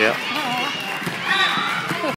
Yeah.